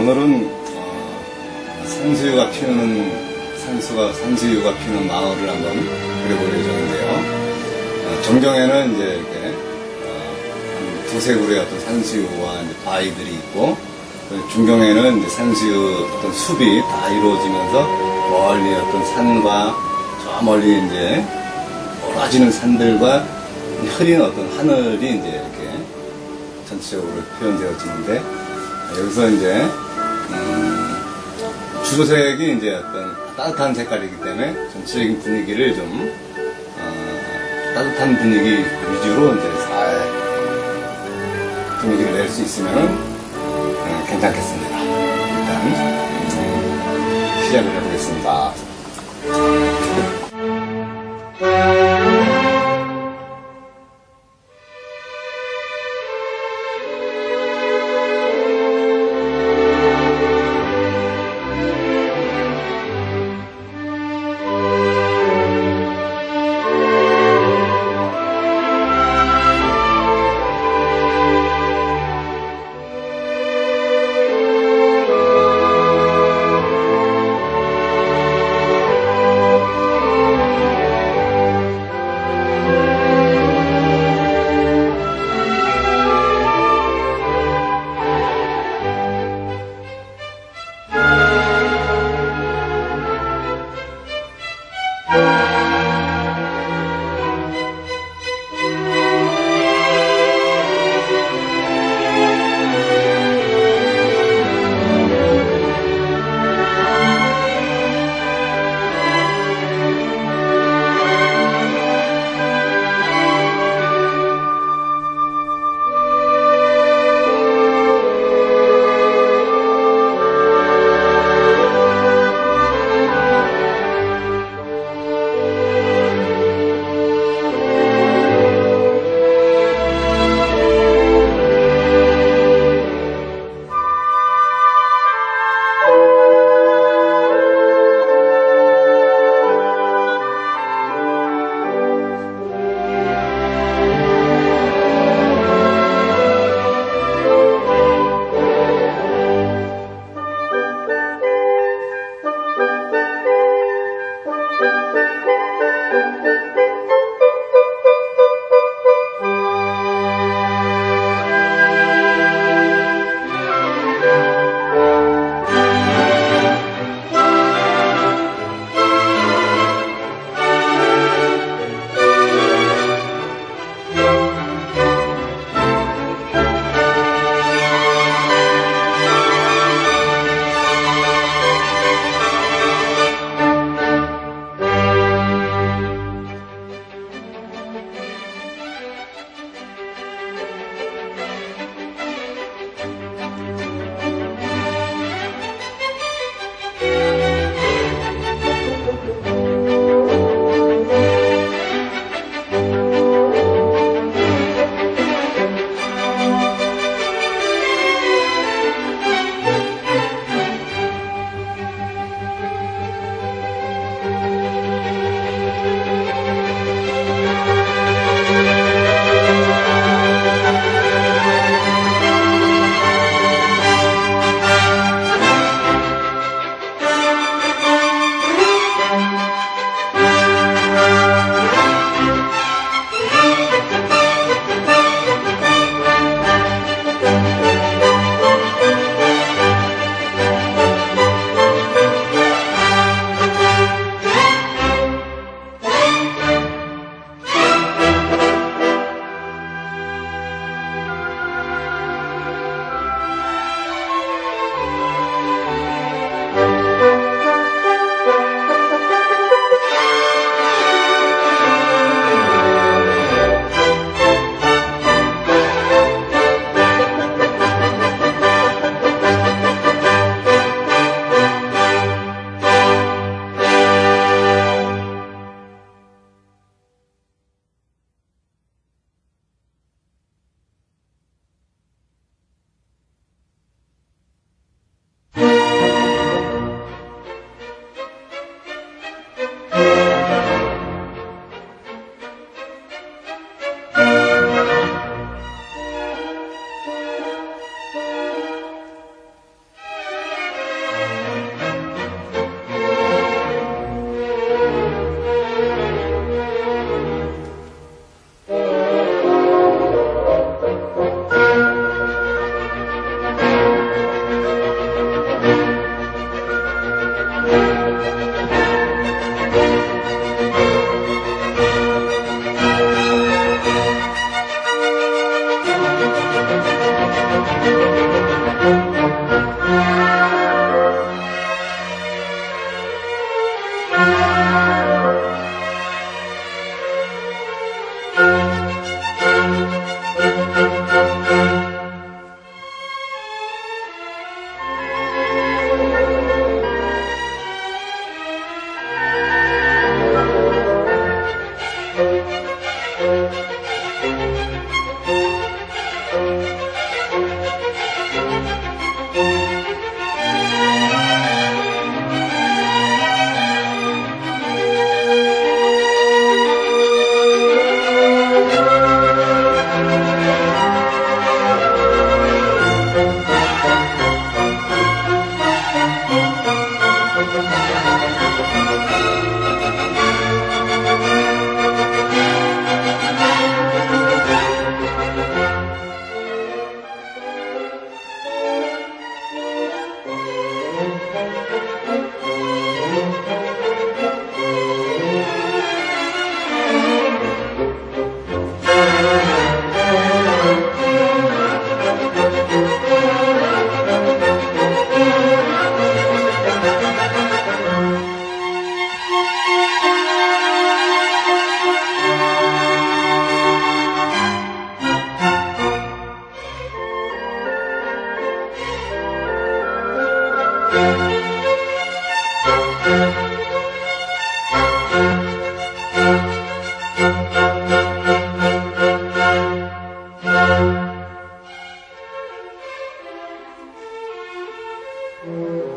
오늘은 어, 산수유가 피는 산수가 산수유가 피는 마을을 한번 그려볼 예정인데요. 어, 전경에는 이제 이렇게 어, 두세 그루의 어떤 산수유와 바위들이 있고 그 중경에는 산수유 어떤 숲이 다 이루어지면서 멀리 어떤 산과 저 멀리 이제 멀어지는 산들과 흐린 어떤 하늘이 이제 이렇게 전체적으로 표현되어지는데 여기서 이제 음, 주색이 이제 어떤 따뜻한 색깔이기 때문에 전체적인 분위기를 좀 어, 따뜻한 분위기 위주로 이제 잘 분위기를 낼 수 있으면 어, 괜찮겠습니다. 일단 음, 시작을 해보겠습니다. Thank mm -hmm. you.